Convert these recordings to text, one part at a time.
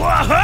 Whoa!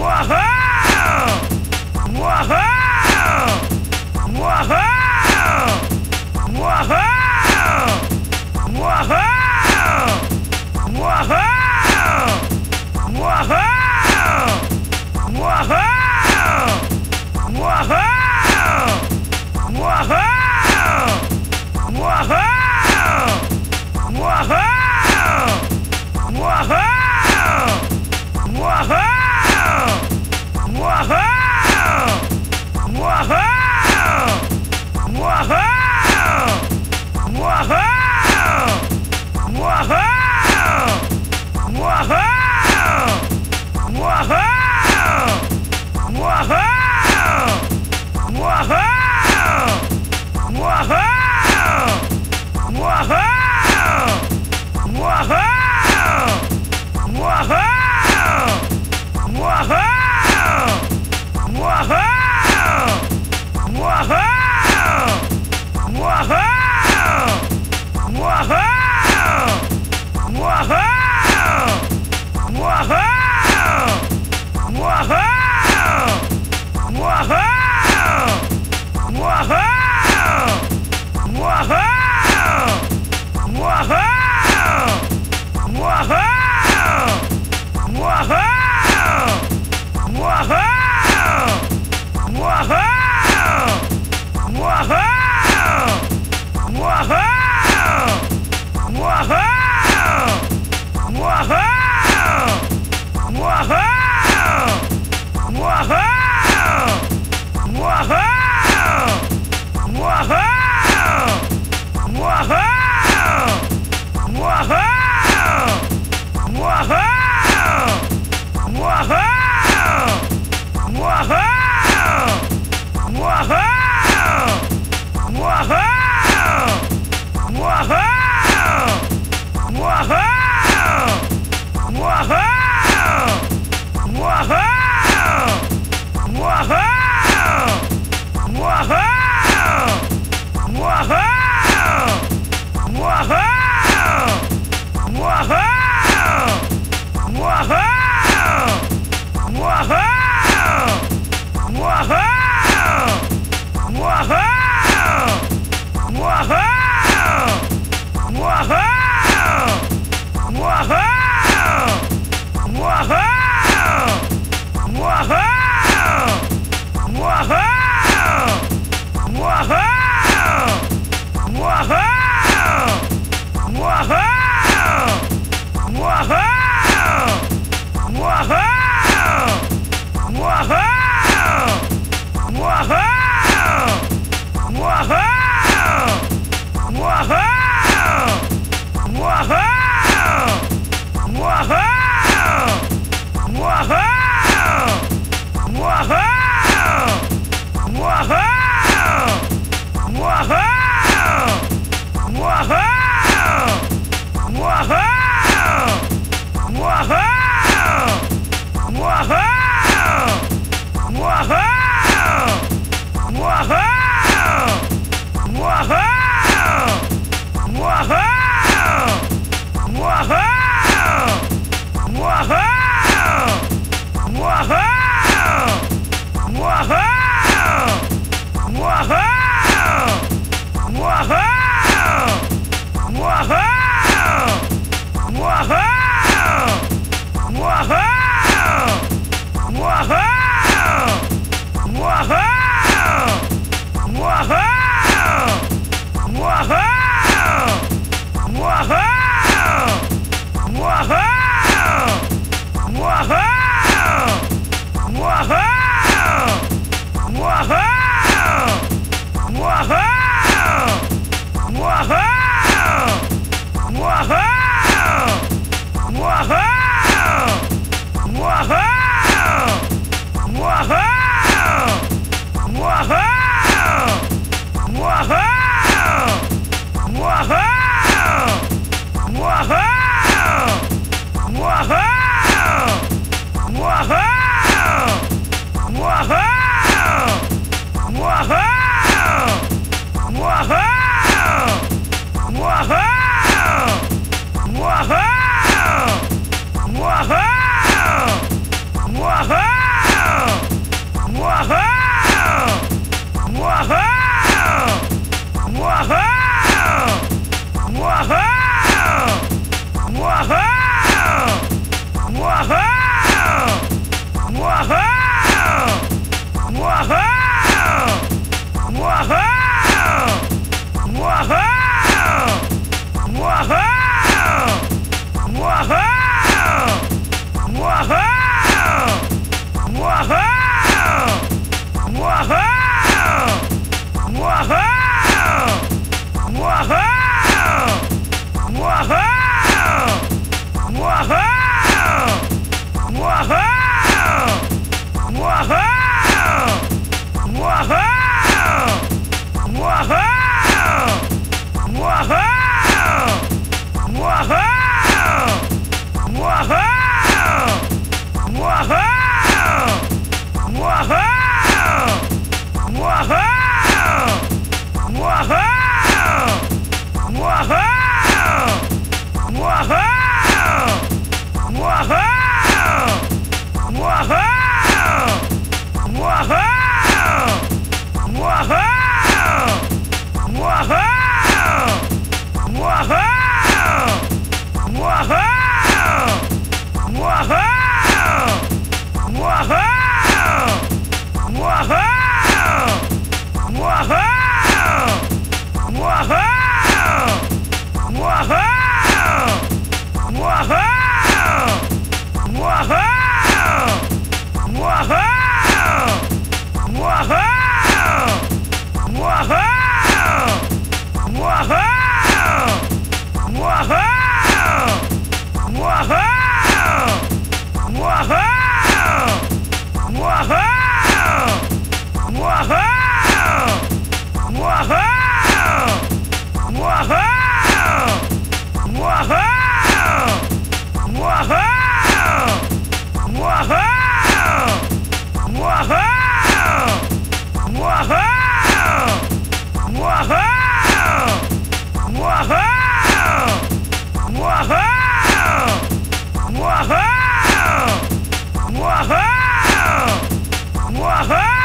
哇哈 huh Uau! Uau! Whoa! Whoa! Whoa!